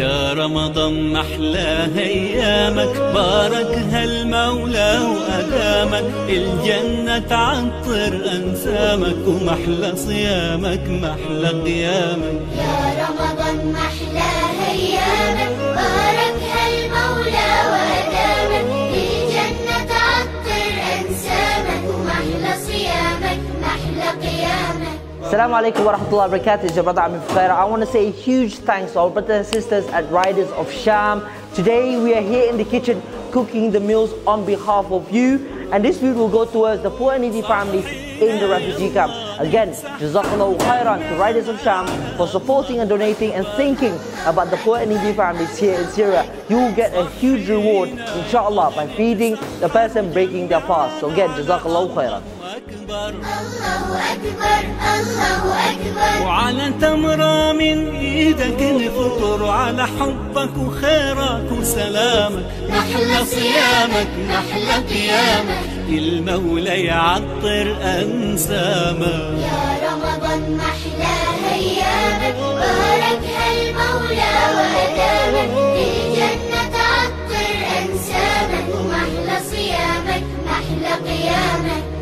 يا رمضان محلى أيامك باركها المولى وادامك الجنة تعطر أنسامك ومحلى صيامك محلى قيامك. Assalamu alaikum wa rahmatullahi wa barakatuh. It's your brother Amir Khair. I want to say a huge thanks to our brothers and sisters at Riders of Sham. Today we are here in the kitchen cooking the meals on behalf of you. And this food will go towards the poor and needy families in the refugee camp. Again, Jazakallah khairan to Riders of Sham for supporting and donating and thinking about the poor and needy families here in Syria. You will get a huge reward, inshallah, by feeding the person breaking their fast. So again, Jazakallah khairan. أكبر. الله أكبر الله أكبر. وعلى تمرة من إيدك نفطر على حبك وخيرك وسلامك. نحلى صيامك نحلى قيامك. المولى يعطر أنسامك. يا رمضان محلى أيامك. بارك هالمولى وأدامك. الجنة تعطر أنسامك. صيامك قيامك.